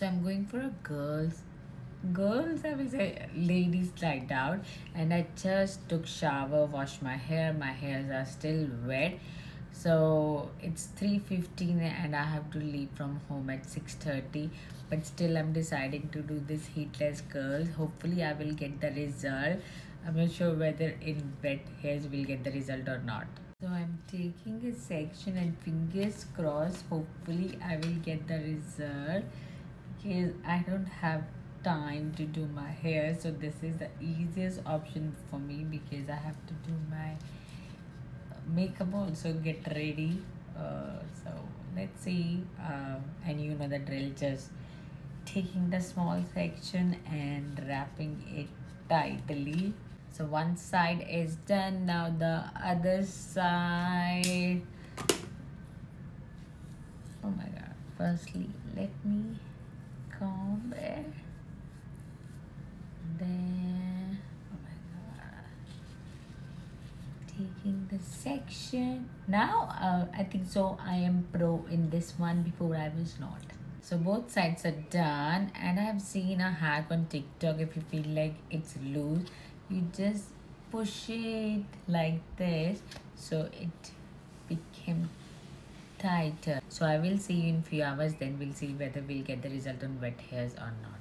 so i'm going for a girls girls i will say ladies slide out and i just took shower washed my hair my hairs are still wet. So it's 3.15 and i have to leave from home at 6.30 but still i'm deciding to do this heatless curls hopefully i will get the result. I'm not sure whether in wet hairs will get the result or not. So i'm taking a section and fingers crossed. Hopefully i will get the result because i don't have time to do my hair so this is the easiest option for me because i have to do my makeup also get ready. Uh, so let's see. Uh, and you know the drill just taking the small section and wrapping it tightly. So one side is done. Now the other side. Oh my god. Firstly let me comb it then oh my god taking the section. Now uh, i think so i am pro in this one before i was not. So both sides are done and i have seen a hack on tiktok if you feel like it's loose. You just push it like this so it became tighter. So i will see you in few hours then we'll see whether we'll get the result on wet hairs or not